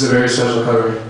This is a very special cover.